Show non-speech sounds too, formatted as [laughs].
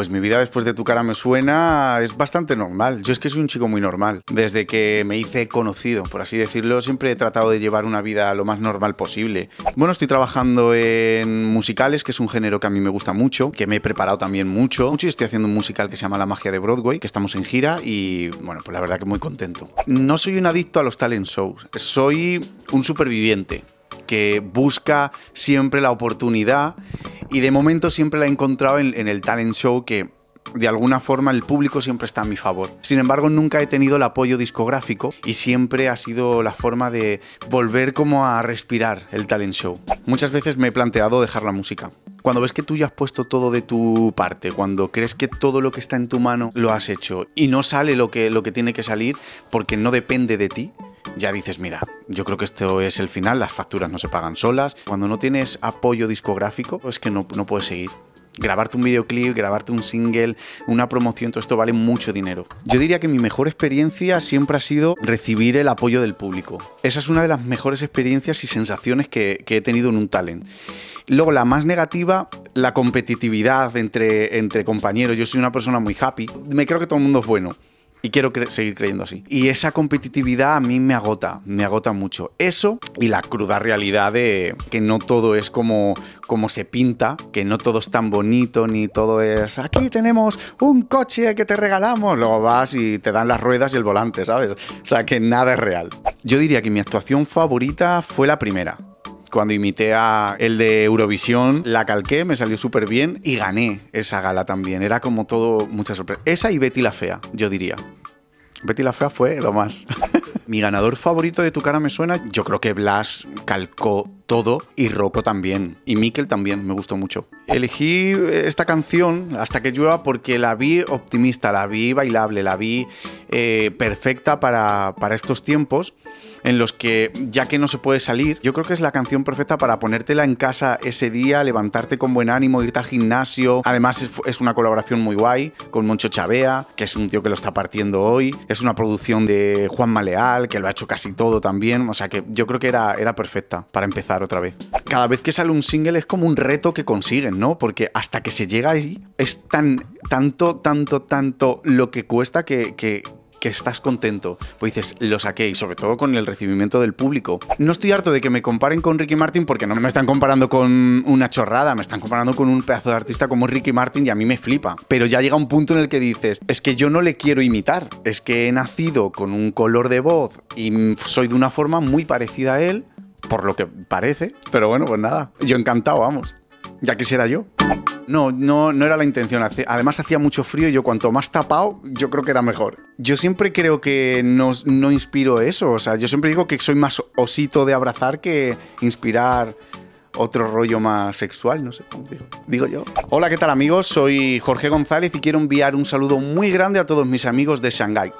Pues mi vida después de tu cara me suena es bastante normal. Yo es que soy un chico muy normal. Desde que me hice conocido, por así decirlo, siempre he tratado de llevar una vida lo más normal posible. Bueno, estoy trabajando en musicales, que es un género que a mí me gusta mucho, que me he preparado también mucho. Mucho y estoy haciendo un musical que se llama La magia de Broadway, que estamos en gira y bueno, pues la verdad que muy contento. No soy un adicto a los talent shows, soy un superviviente que busca siempre la oportunidad y de momento siempre la he encontrado en, el talent show que de alguna forma el público siempre está a mi favor. Sin embargo, nunca he tenido el apoyo discográfico y siempre ha sido la forma de volver como a respirar el talent show. Muchas veces me he planteado dejar la música. Cuando ves que tú ya has puesto todo de tu parte, cuando crees que todo lo que está en tu mano lo has hecho y no sale lo que, lo que tiene que salir porque no depende de ti, ya dices, mira, yo creo que esto es el final, las facturas no se pagan solas. Cuando no tienes apoyo discográfico, es que no, no puedes seguir grabarte un videoclip, grabarte un single, una promoción, todo esto vale mucho dinero. Yo diría que mi mejor experiencia siempre ha sido recibir el apoyo del público. Esa es una de las mejores experiencias y sensaciones que, he tenido en un talent. Luego, la más negativa, la competitividad entre, entre compañeros. Yo soy una persona muy happy. Me creo que todo el mundo es bueno. Y quiero seguir creyendo así. Y esa competitividad a mí me agota, me agota mucho. Eso y la cruda realidad de que no todo es como, como se pinta, que no todo es tan bonito, ni todo es, aquí tenemos un coche que te regalamos, luego vas y te dan las ruedas y el volante, ¿sabes? O sea, que nada es real. Yo diría que mi actuación favorita fue la primera cuando imité a el de Eurovisión, la calqué, me salió súper bien y gané esa gala también. Era como todo mucha sorpresa. Esa y Betty la Fea, yo diría. Betty la Fea fue lo más. [laughs] Mi ganador favorito de Tu cara me suena, yo creo que Blas calcó todo y Rocco también. Y Mikel también, me gustó mucho. Elegí esta canción, Hasta que llueva, porque la vi optimista, la vi bailable, la vi eh, perfecta para, para estos tiempos en los que, ya que no se puede salir, yo creo que es la canción perfecta para ponértela en casa ese día, levantarte con buen ánimo, irte al gimnasio. Además, es, una colaboración muy guay con Moncho Chavea, que es un tío que lo está partiendo hoy. Es una producción de Juan Maleal, que lo ha hecho casi todo también. O sea que yo creo que era, era perfecta para empezar otra vez. Cada vez que sale un single es como un reto que consiguen, ¿no? Porque hasta que se llega ahí es tan, tanto, tanto, tanto lo que cuesta que, que, estás contento. Pues dices, lo saqué y sobre todo con el recibimiento del público. No estoy harto de que me comparen con Ricky Martin porque no me están comparando con una chorrada, me están comparando con un pedazo de artista como Ricky Martin y a mí me flipa. Pero ya llega un punto en el que dices, es que yo no le quiero imitar, es que he nacido con un color de voz y soy de una forma muy parecida a él por lo que parece. Pero bueno, pues nada, yo encantado, vamos. Ya quisiera yo. No, no, no era la intención. Además hacía mucho frío y yo cuanto más tapado, yo creo que era mejor. Yo siempre creo que no, no inspiro eso. O sea, yo siempre digo que soy más osito de abrazar que inspirar otro rollo más sexual, no sé cómo digo, digo yo. Hola, ¿qué tal amigos? Soy Jorge González y quiero enviar un saludo muy grande a todos mis amigos de Shanghái.